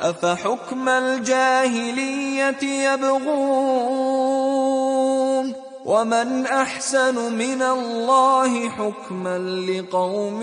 أفحكم الجاهلية يبغون ومن أحسن من الله حكما لقوم